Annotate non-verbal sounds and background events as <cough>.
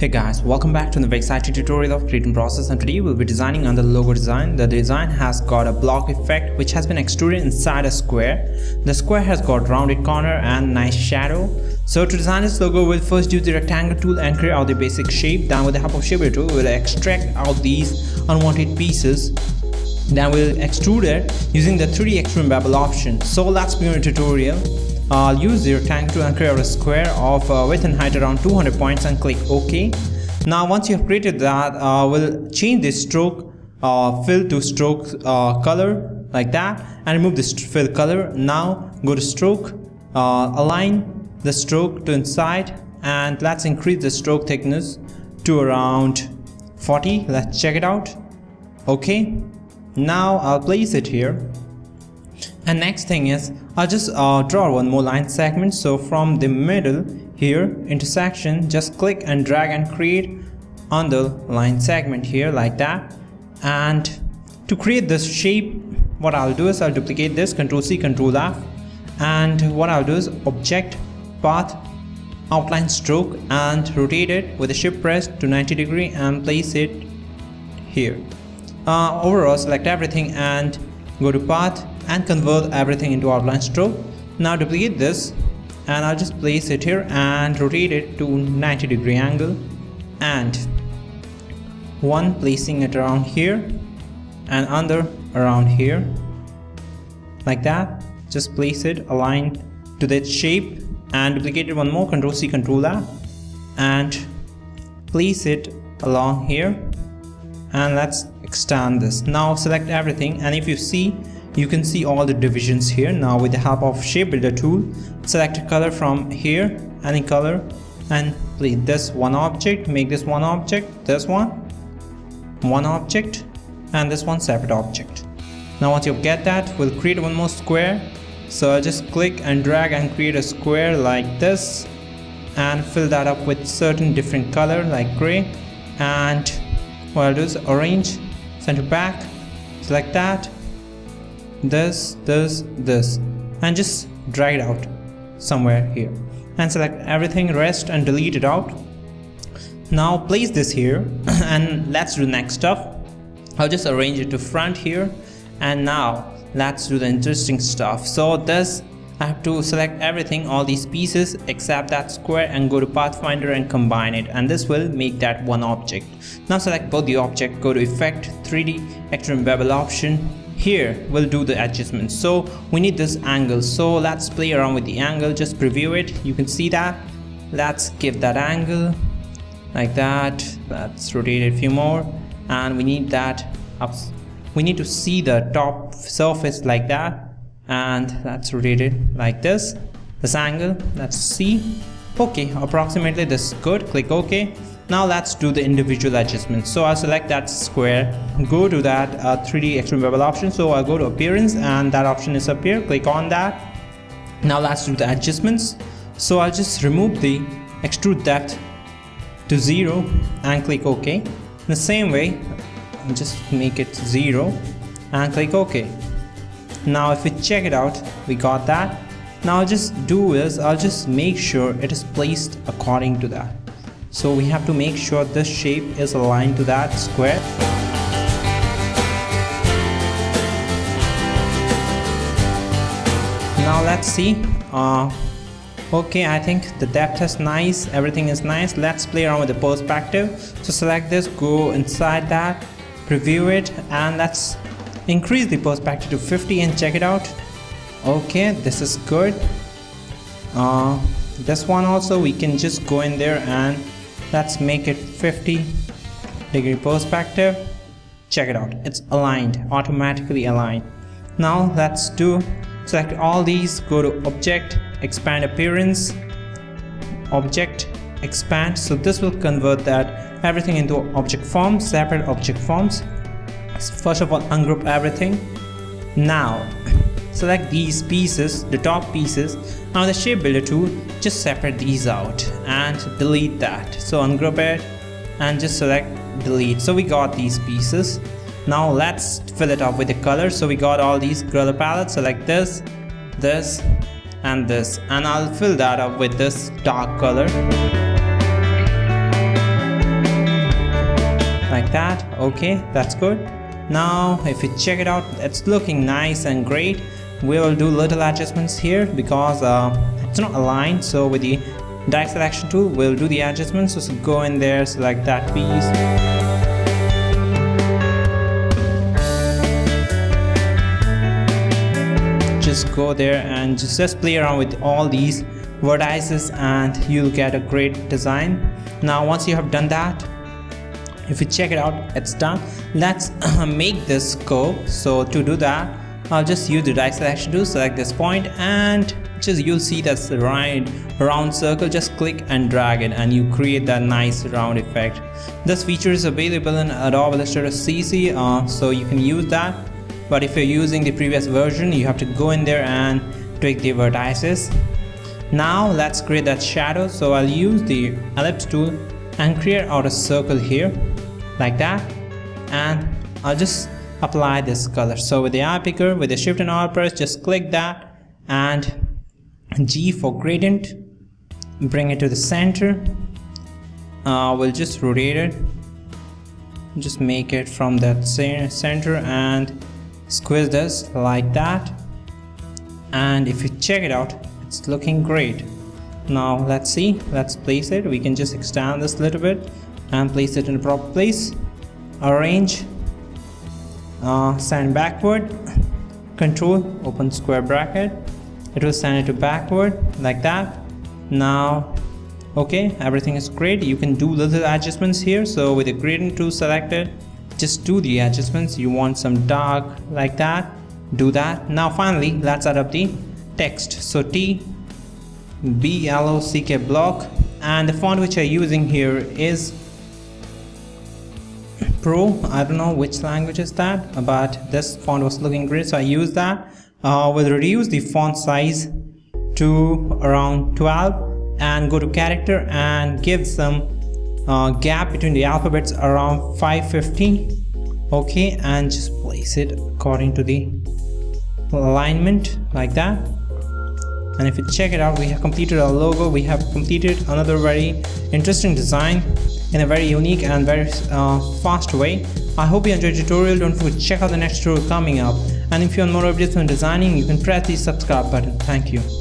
Hey guys, welcome back to another exciting tutorial of creating process and today we'll be designing on the logo design. The design has got a block effect which has been extruded inside a square. The square has got rounded corner and nice shadow. So to design this logo we'll first use the rectangle tool and create out the basic shape. Then with the help of shape tool we'll extract out these unwanted pieces. Then we'll extrude it using the 3D extrude bevel option. So let's begin the tutorial. I'll use your tank to create a square of uh, width and height around 200 points and click OK. Now once you have created that, uh, we'll change the stroke uh, fill to stroke uh, color like that and remove the fill color. Now go to stroke, uh, align the stroke to inside and let's increase the stroke thickness to around 40. Let's check it out. Okay. Now I'll place it here and next thing is I'll just uh, draw one more line segment. So from the middle here intersection just click and drag and create on the line segment here like that. And to create this shape what I'll do is I'll duplicate this control C control F. And what I'll do is object path outline stroke and rotate it with the shift press to 90 degree and place it here. Uh, overall select everything and go to path and convert everything into outline stroke. Now duplicate this and I'll just place it here and rotate it to 90 degree angle. And one placing it around here and under around here. Like that. Just place it aligned to that shape and duplicate it one more control C control F and place it along here. And let's extend this. Now select everything and if you see you can see all the divisions here. Now with the help of shape builder tool select a color from here any color and place this one object make this one object this one one object and this one separate object. Now once you get that we'll create one more square. So I'll just click and drag and create a square like this and fill that up with certain different color like gray and what I'll do is arrange center back select that this this this and just drag it out somewhere here. And select everything rest and delete it out. Now place this here <clears throat> and let's do next stuff. I'll just arrange it to front here. And now let's do the interesting stuff. So this I have to select everything all these pieces except that square and go to pathfinder and combine it and this will make that one object. Now select both the object go to effect 3d extrude bevel option. Here we'll do the adjustment. So we need this angle. So let's play around with the angle. Just preview it. You can see that. Let's give that angle. Like that. Let's rotate it a few more. And we need that up we need to see the top surface like that and let's rotate it like this this angle let's see okay approximately this is good click ok now let's do the individual adjustments. So I'll select that square, go to that uh, 3D extrude bevel option. So I'll go to appearance and that option is up here. Click on that. Now let's do the adjustments. So I'll just remove the extrude depth to zero and click OK. In the same way, I'll just make it zero and click OK. Now if we check it out, we got that. Now I'll just do is I'll just make sure it is placed according to that. So we have to make sure this shape is aligned to that square. Now let's see. Uh, okay I think the depth is nice. Everything is nice. Let's play around with the perspective. So select this go inside that preview it and let's increase the perspective to 50 and check it out. Okay this is good. Uh, this one also we can just go in there and let's make it 50 degree perspective check it out. It's aligned automatically aligned. Now let's do select all these go to object expand appearance object expand. So this will convert that everything into object forms separate object forms first of all ungroup everything. Now select these pieces the top pieces. Now the shape builder tool just separate these out and delete that. So ungroup it and just select delete. So we got these pieces. Now let's fill it up with the color. So we got all these color palettes. Select this this and this. And I'll fill that up with this dark color. Like that. Okay that's good now if you check it out it's looking nice and great. We will do little adjustments here because uh, it's not aligned so with the die selection tool we'll do the adjustments. So go in there select that piece. Just go there and just, just play around with all these vertices and you'll get a great design. Now once you have done that if you check it out it's done. Let's <clears throat> make this scope. So to do that I'll just use the direct selection to select this point and just you'll see that's the round round circle. Just click and drag it and you create that nice round effect. This feature is available in Adobe Illustrator CC uh, so you can use that. But if you're using the previous version you have to go in there and tweak the vertices. Now let's create that shadow. So I'll use the ellipse tool and create out a circle here like that. And I'll just apply this color. So with the eye picker with the shift and alt press just click that. And G for gradient bring it to the center. Uh, we'll just rotate it. Just make it from that center and squeeze this like that. And if you check it out it's looking great. Now let's see. Let's place it. We can just extend this a little bit and place it in the proper place. Arrange uh, send backward. Control open square bracket. It will send it to backward like that. Now okay everything is great. You can do little adjustments here. So with the gradient tool selected just do the adjustments. You want some dark like that do that. Now finally let's add up the text. So T B L O C K block. And the font which I'm using here is Pro I don't know which language is that but this font was looking great so I used that. Uh, will reduce the font size to around 12 and go to character and give some uh, gap between the alphabets around 550 okay and just place it according to the alignment like that. And if you check it out we have completed our logo we have completed another very interesting design in a very unique and very uh, fast way. I hope you enjoyed the tutorial. Don't forget to check out the next tutorial coming up. And if you want more updates on designing you can press the subscribe button. Thank you